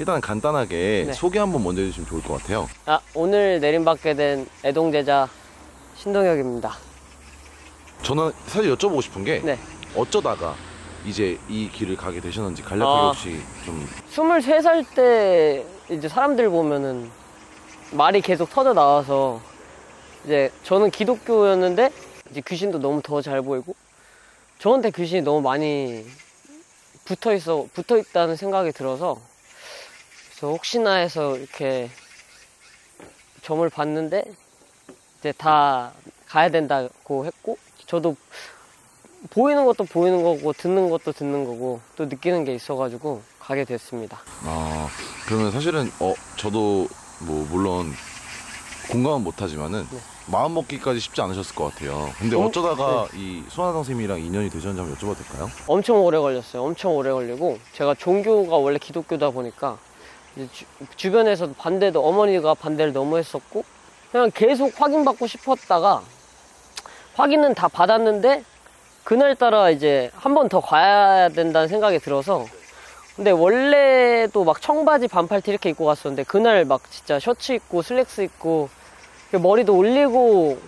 일단 간단하게 네. 소개 한번 먼저 해주시면 좋을 것 같아요. 아, 오늘 내림받게 된 애동제자 신동혁입니다. 저는 사실 여쭤보고 싶은 게 네. 어쩌다가 이제 이 길을 가게 되셨는지 간략하게 아. 혹시 좀 23살 때 이제 사람들 보면은 말이 계속 터져 나와서 이제 저는 기독교였는데 이제 귀신도 너무 더 잘 보이고 저한테 귀신이 너무 많이 붙어 있어 붙어 있다는 생각이 들어서 그래서 혹시나 해서 이렇게 점을 봤는데 이제 다 가야 된다고 했고 저도 보이는 것도 보이는 거고 듣는 것도 듣는 거고 또 느끼는 게 있어가지고 가게 됐습니다. 아, 그러면 사실은 어 저도 뭐 물론 공감은 못하지만은 네. 마음 먹기까지 쉽지 않으셨을 것 같아요. 근데 어? 어쩌다가 이 손아정 선생님이랑 인연이 되셨는지 한번 여쭤봐도 될까요? 엄청 오래 걸렸어요. 엄청 오래 걸리고 제가 종교가 원래 기독교다 보니까 주, 변에서 반대도 어머니가 반대를 너무 했었고 그냥 계속 확인받고 싶었다가 확인은 다 받았는데 그날따라 이제 한 번 더 가야 된다는 생각이 들어서 근데 원래도 막 청바지 반팔티 이렇게 입고 갔었는데 그날 막 진짜 셔츠 입고 슬랙스 입고 머리도 올리고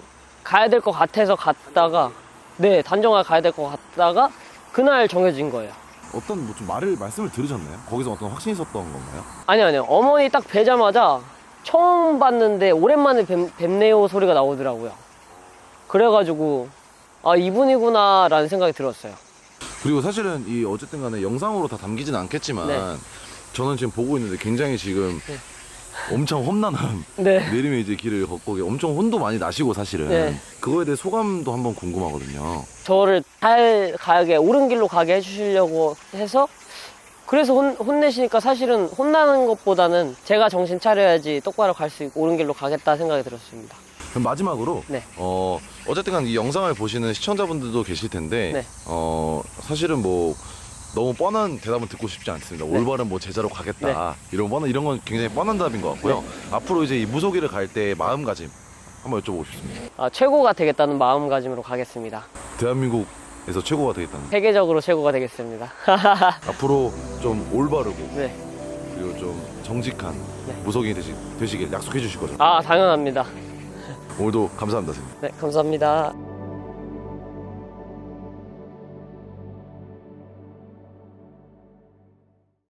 가야 될 것 같아서 갔다가 네 단정하게 가야 될 것 같다가 그날 정해진 거예요. 어떤 뭐 좀 말을 말씀을 들으셨나요? 거기서 어떤 확신이 있었던 건가요? 아니 아니요 어머니 딱 뵈자마자 처음 봤는데 오랜만에 뵙, 뵙네요 소리가 나오더라고요. 그래가지고 아 이분이구나라는 생각이 들었어요. 그리고 사실은 이 어쨌든 간에 영상으로 다 담기진 않겠지만 네. 저는 지금 보고 있는데 굉장히 지금 네. 엄청 험난한 네. 내림의 이제 길을 걷고 엄청 혼도 많이 나시고 사실은 네. 그거에 대해 소감도 한번 궁금하거든요. 저를 잘 가게 옳은 길로 가게 해주시려고 해서 그래서 혼, 혼내시니까 사실은 혼나는 것보다는 제가 정신 차려야지 똑바로 갈 수 있고 옳은 길로 가겠다 생각이 들었습니다. 그럼 마지막으로 네. 어 어쨌든 간이 영상을 보시는 시청자분들도 계실 텐데 네. 어 사실은 뭐 너무 뻔한 대답은 듣고 싶지 않습니다. 네. 올바른 뭐 제자로 가겠다 이런 뻔한 이런 건 굉장히 뻔한 답인 것 같고요. 네. 앞으로 이제 이 무속일을 갈때 마음가짐 한번 여쭤보고 싶습니다. 아, 최고가 되겠다는 마음가짐으로 가겠습니다. 대한민국 에서 최고가 되겠다는 세계적으로 최고가 되겠습니다. 앞으로 좀 올바르고 네. 그리고 좀 정직한 네. 무속인이 되시, 되시길 약속해 주실 거죠. 아 당연합니다. 오늘도 감사합니다, 선생님. 네 감사합니다.